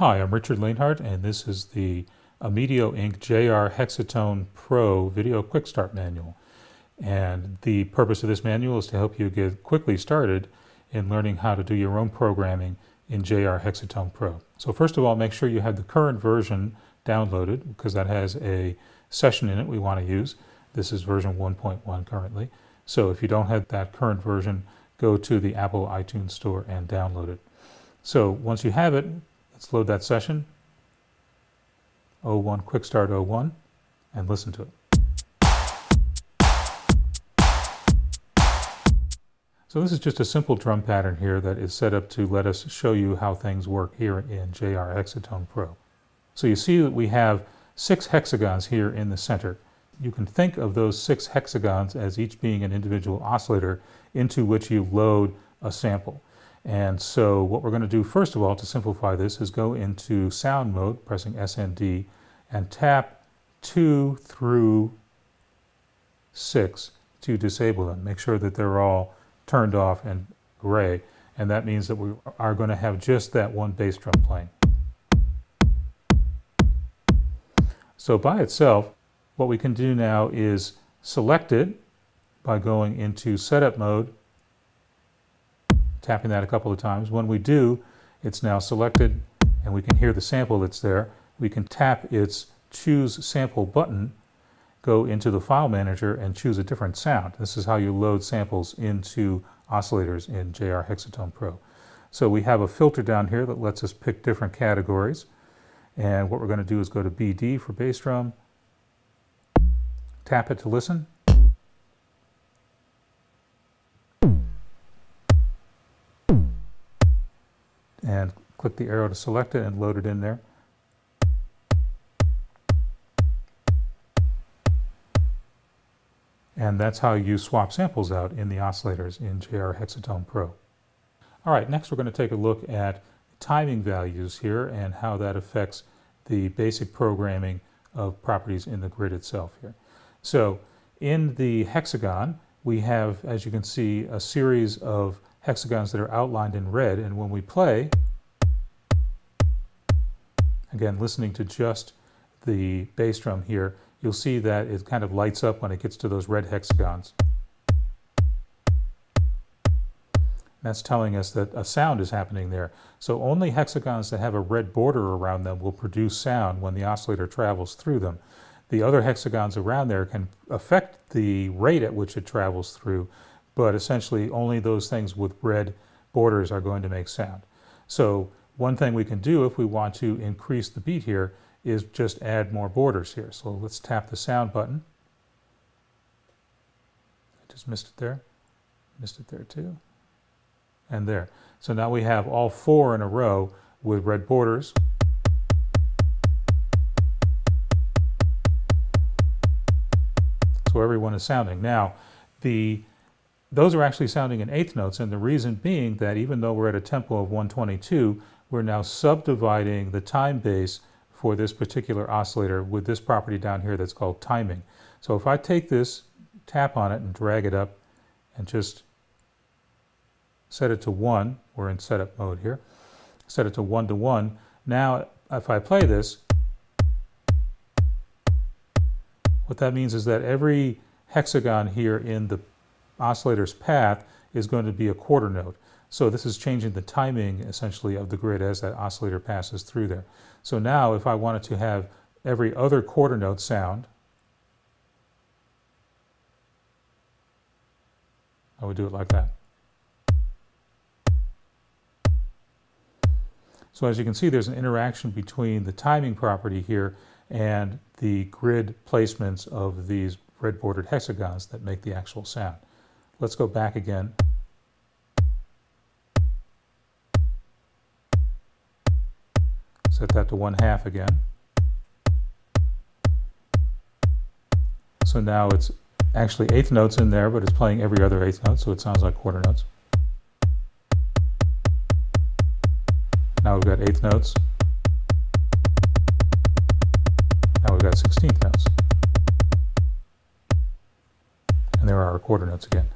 Hi, I'm Richard Lainhart, and this is the Amidio Inc. JR Hexatone Pro Video Quick Start Manual. And the purpose of this manual is to help you get quickly started in learning how to do your own programming in JR Hexatone Pro. So first of all, make sure you have the current version downloaded because that has a session in it we want to use. This is version 1.1 currently. So if you don't have that current version, go to the Apple iTunes Store and download it. So once you have it, let's load that session, 01 Quick Start 01, and listen to it. So this is just a simple drum pattern here that is set up to let us show you how things work here in JR Hexatone Pro. So you see that we have six hexagons here in the center. You can think of those six hexagons as each being an individual oscillator into which you load a sample. And so what we're going to do first of all to simplify this is go into sound mode, pressing SND, and tap 2 through 6 to disable them. Make sure that they're all turned off and gray. And that means that we are going to have just that one bass drum playing. So by itself, what we can do now is select it by going into setup mode, tapping that a couple of times. When we do, it's now selected and we can hear the sample that's there. We can tap its choose sample button go into the file manager and choose a different sound. This is how you load samples into oscillators in JR Hexatone Pro. So we have a filter down here that lets us pick different categories. And what we're going to do is go to BD for bass drum, tap it to listen. And click the arrow to select it and load it in there. And that's how you swap samples out in the oscillators in JR Hexatone Pro. All right, next we're going to take a look at timing values here and how that affects the basic programming of properties in the grid itself here. So in the hexagon, we have, as you can see, a series of hexagons that are outlined in red. And when we play, again, listening to just the bass drum here, you'll see that it kind of lights up when it gets to those red hexagons. That's telling us that a sound is happening there. So only hexagons that have a red border around them will produce sound when the oscillator travels through them. The other hexagons around there can affect the rate at which it travels through, but essentially only those things with red borders are going to make sound. So one thing we can do if we want to increase the beat here is just add more borders here. So let's tap the sound button. I just missed it there. Missed it there too. And there. So now we have all four in a row with red borders. So everyone is sounding. Now, the those are actually sounding in eighth notes, and the reason being that even though we're at a tempo of 122, we're now subdividing the time base for this particular oscillator with this property down here that's called timing. So if I take this, tap on it and drag it up and just set it to 1, we're in setup mode here, set it to 1 to 1. Now if I play this, what that means is that every hexagon here in the oscillator's path is going to be a quarter note. So this is changing the timing essentially of the grid as that oscillator passes through there. So now if I wanted to have every other quarter note sound, I would do it like that. So as you can see, there's an interaction between the timing property here and the grid placements of these red bordered hexagons that make the actual sound. Let's go back again. Set that to one half again. So now it's actually eighth notes in there, but it's playing every other eighth note, so it sounds like quarter notes. Now we've got eighth notes. Now we've got sixteenth notes. And there are our quarter notes again.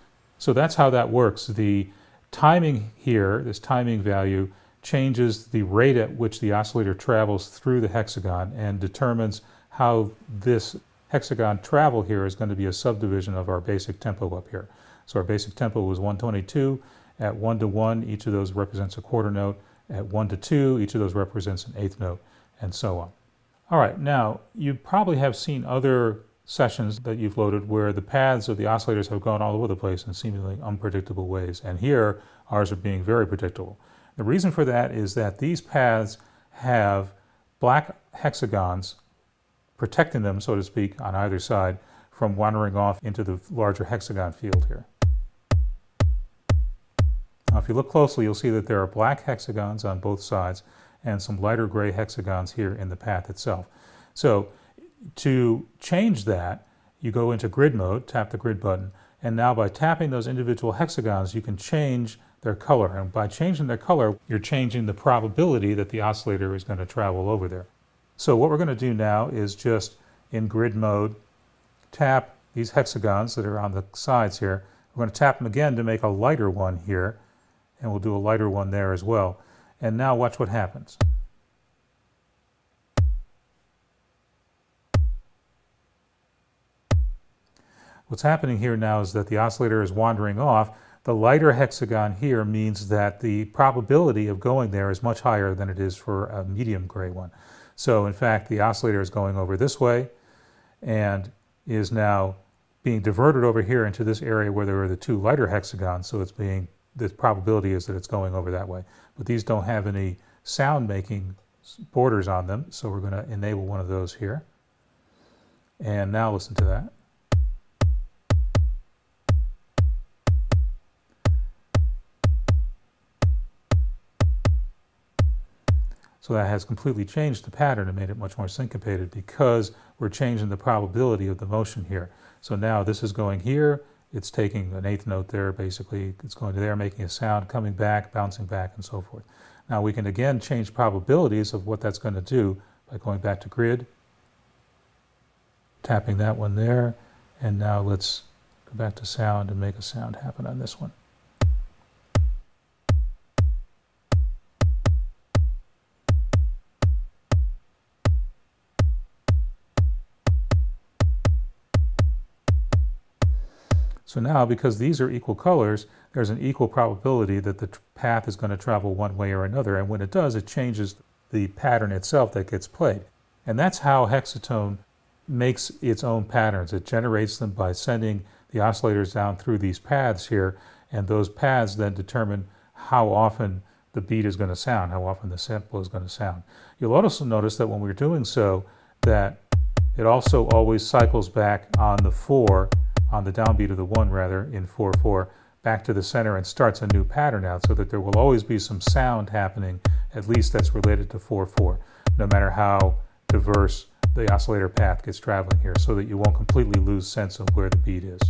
So that's how that works. The timing here, this timing value, changes the rate at which the oscillator travels through the hexagon and determines how this hexagon travel here is going to be a subdivision of our basic tempo up here. So our basic tempo was 122. At 1 to 1, each of those represents a quarter note. At 1 to 2, each of those represents an eighth note, and so on. All right, now you probably have seen other sessions that you've loaded where the paths of the oscillators have gone all over the place in seemingly unpredictable ways. And here, ours are being very predictable. The reason for that is that these paths have black hexagons protecting them, so to speak, on either side from wandering off into the larger hexagon field here. Now, if you look closely, you'll see that there are black hexagons on both sides and some lighter gray hexagons here in the path itself. So to change that, you go into grid mode, tap the grid button, and now by tapping those individual hexagons, you can change their color. And by changing their color, you're changing the probability that the oscillator is going to travel over there. So what we're going to do now is just in grid mode, tap these hexagons that are on the sides here. We're going to tap them again to make a lighter one here, and we'll do a lighter one there as well. And now watch what happens. What's happening here now is that the oscillator is wandering off. The lighter hexagon here means that the probability of going there is much higher than it is for a medium gray one. So in fact, the oscillator is going over this way and is now being diverted over here into this area where there are the two lighter hexagons. So it's being, the probability is that it's going over that way. But these don't have any sound making borders on them. So we're going to enable one of those here. And now listen to that. So that has completely changed the pattern and made it much more syncopated because we're changing the probability of the motion here. So now this is going here, it's taking an eighth note there, basically, it's going to there, making a sound, coming back, bouncing back, and so forth. Now we can again change probabilities of what that's going to do by going back to grid, tapping that one there, and now let's go back to sound and make a sound happen on this one. So now, because these are equal colors, there's an equal probability that the path is going to travel one way or another. And when it does, it changes the pattern itself that gets played. And that's how Hexatone makes its own patterns. It generates them by sending the oscillators down through these paths here, and those paths then determine how often the beat is going to sound, how often the sample is going to sound. You'll also notice that when we're doing so, that it also always cycles back on the 4 on the downbeat of the 1 rather in 4-4 back to the center and starts a new pattern out so that there will always be some sound happening at least that's related to 4-4 no matter how diverse the oscillator path gets traveling here so that you won't completely lose sense of where the beat is.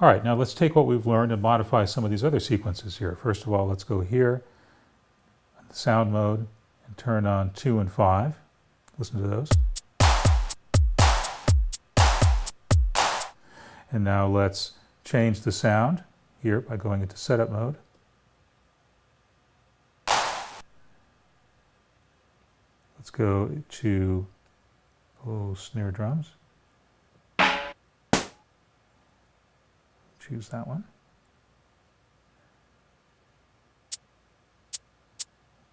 All right, now let's take what we've learned and modify some of these other sequences here. First of all, let's go here, sound mode, and turn on 2 and 5. Listen to those. And now let's change the sound here by going into setup mode. Let's go to oh, snare drums. Choose that one.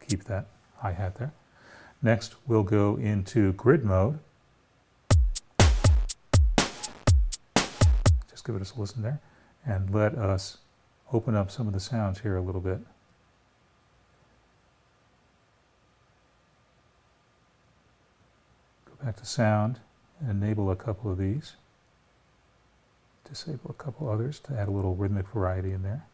Keep that hi-hat there. Next, we'll go into grid mode. Give it a listen there and let us open up some of the sounds here a little bit. Go back to sound and enable a couple of these. Disable a couple others to add a little rhythmic variety in there.